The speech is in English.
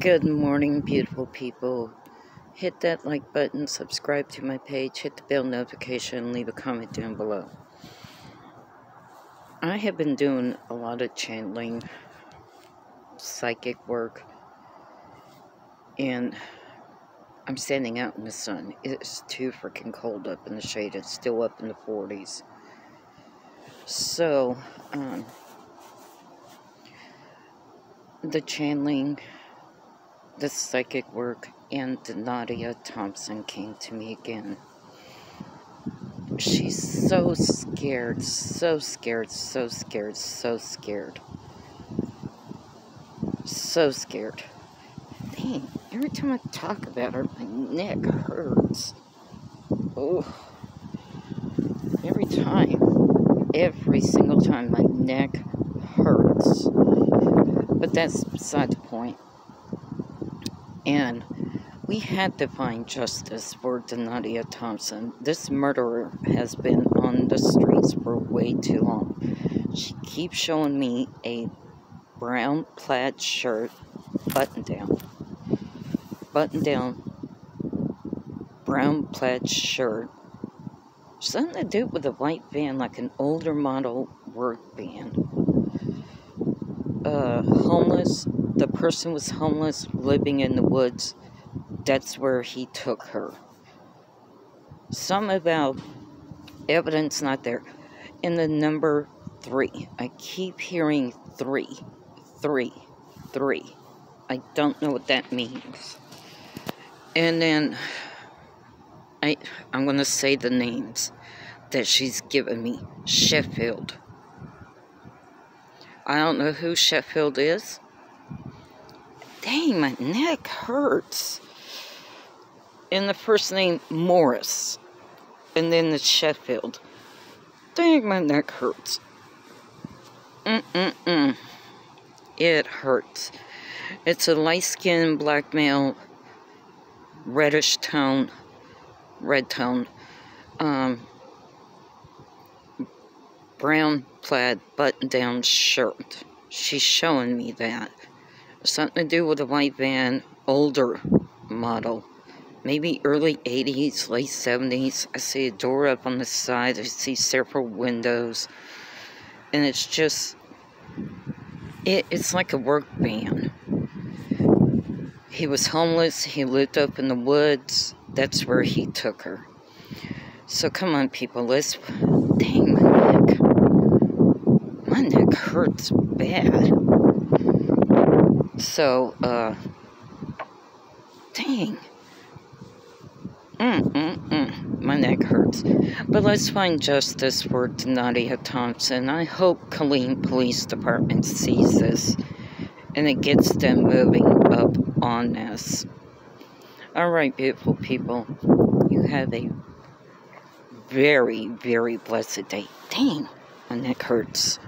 Good morning, beautiful people. Hit that like button, subscribe to my page, hit the bell notification, leave a comment down below. I have been doing a lot of channeling, psychic work, and I'm standing out in the sun. It's too freaking cold up in the shade. It's still up in the 40s. So, um, the channeling, the psychic work, and Nadia Thompson came to me again. She's so scared, so scared, so scared, so scared. So scared. Dang, every time I talk about her, my neck hurts. Oh. Every time. Every single time, my neck hurts. But that's beside the point. And we had to find justice for Danydia Thompson. This murderer has been on the streets for way too long. She keeps showing me a brown plaid shirt, button down. Button down, brown plaid shirt. Something to do with a white van, like an older model work van. Uh, homeless. The person was homeless, living in the woods that's where he took her. Some about evidence not there. In the number three, I keep hearing three, three, three. I don't know what that means. And then I I'm gonna say the names that she's given me. Sheffield. I don't know who Sheffield is. Dang, my neck hurts and the first name Morris, and then the Sheffield. Dang, my neck hurts. Mm-mm-mm. It hurts. It's a light-skinned black male, reddish tone, red tone, um, brown plaid button-down shirt. She's showing me that. Something to do with a white van, older model maybe early 80s, late 70s. I see a door up on the side. I see several windows. And it's just, it, it's like a work van. He was homeless. He lived up in the woods. That's where he took her. So come on, people. Let's. Dang, my neck. My neck hurts bad. So, uh. Dang. Mm, mm, mm. My neck hurts. But let's find justice for Nadia Thompson. I hope Killeen Police Department sees this and it gets them moving up on this. Alright, beautiful people. You have a very, very blessed day. Dang, my neck hurts.